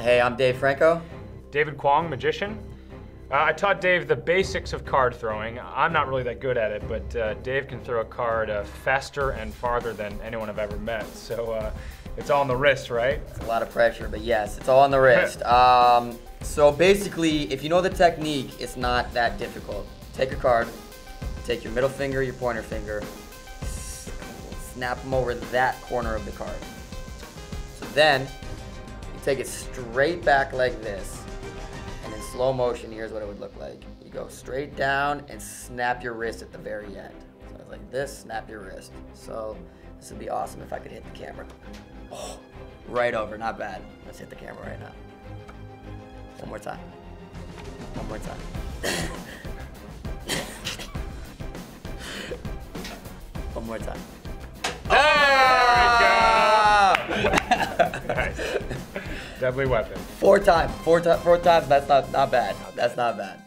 Hey, I'm Dave Franco. David Kwong, magician. Uh, I taught Dave the basics of card throwing. I'm not really that good at it, but uh, Dave can throw a card uh, faster and farther than anyone I've ever met. So uh, it's all on the wrist, right? It's a lot of pressure, but yes, it's all on the wrist. um, so basically, if you know the technique, it's not that difficult. Take your card, take your middle finger, your pointer finger, snap them over that corner of the card. So then, take it straight back like this and in slow motion, here's what it would look like. You go straight down and snap your wrist at the very end. So it's like this, snap your wrist. So this would be awesome if I could hit the camera. Oh, right over, not bad. Let's hit the camera right now. One more time. One more time. One more time. Oh nice. Deadly weapon. Four times. Four, times. four times. That's not not bad. That's not bad.